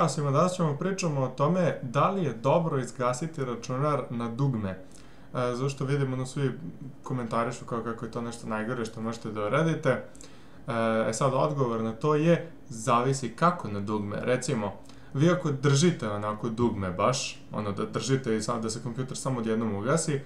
Ćao svima, danas ćemo pričamo o tome da li je dobro izgasiti računar na dugme. E, zašto vidimo da svi komentarišu kao kako je to nešto najgore što možete da uradite. E, e sad, odgovor na to je zavisi kako na dugme. Recimo, vi ako držite onako dugme baš, ono da držite i sad da se kompjuter samo odjednom ugasi,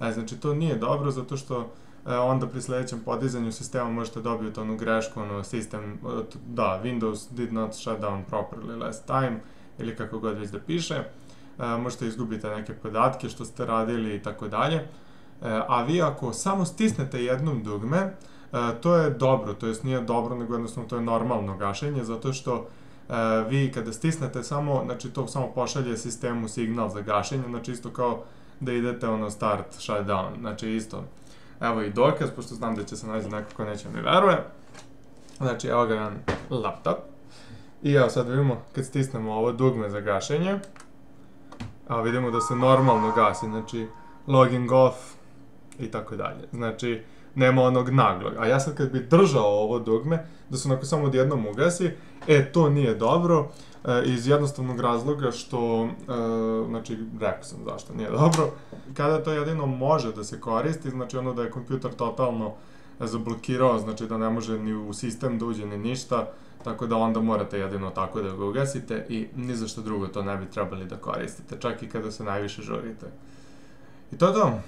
e, znači to nije dobro zato što onda pri sledećem podizanju sistema možete dobiti onu grešku, ono sistem, da, Windows did not shut down properly last time, ili kako god već da piše, e, možete izgubiti neke podatke što ste radili i tako dalje, e, a vi ako samo stisnete jednom dugme, e, to je dobro, to jest nije dobro, nego jednostavno to je normalno gašenje, zato što vi kada stisnete samo, znači to samo pošalje sistemu signal za gašenje, znači isto kao da idete ono start shutdown, znači isto Evo i dokaz, pošto znam da će se naći neko ko neće mi veruje. Znači, evo ga jedan laptop. I evo sad vidimo, kad stisnemo ovo dugme za gašenje, evo vidimo da se normalno gasi, znači logging off i tako dalje. Znači, nema onog naglog. A ja sad kad bi držao ovo dugme, da se onako samo odjednom ugasi, e, to nije dobro, e, iz jednostavnog razloga što, e, znači, rekao sam zašto nije dobro, kada to jedino može da se koristi, znači ono da je kompjuter totalno zablokirao, znači da ne može ni u sistem da uđe ni ništa, tako da onda morate jedino tako da ga ugasite i ni za što drugo to ne bi trebali da koristite, čak i kada se najviše žurite. I to je to.